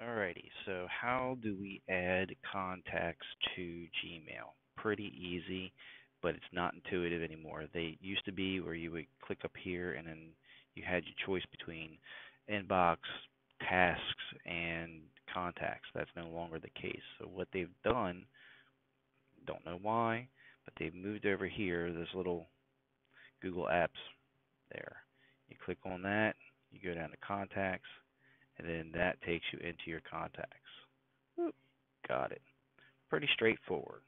Alrighty, so how do we add contacts to Gmail? Pretty easy, but it's not intuitive anymore. They used to be where you would click up here and then you had your choice between inbox, tasks, and contacts. That's no longer the case. So what they've done, don't know why, but they've moved over here, this little Google Apps there. You click on that, you go down to contacts, and then that takes you into your contacts. Got it. Pretty straightforward.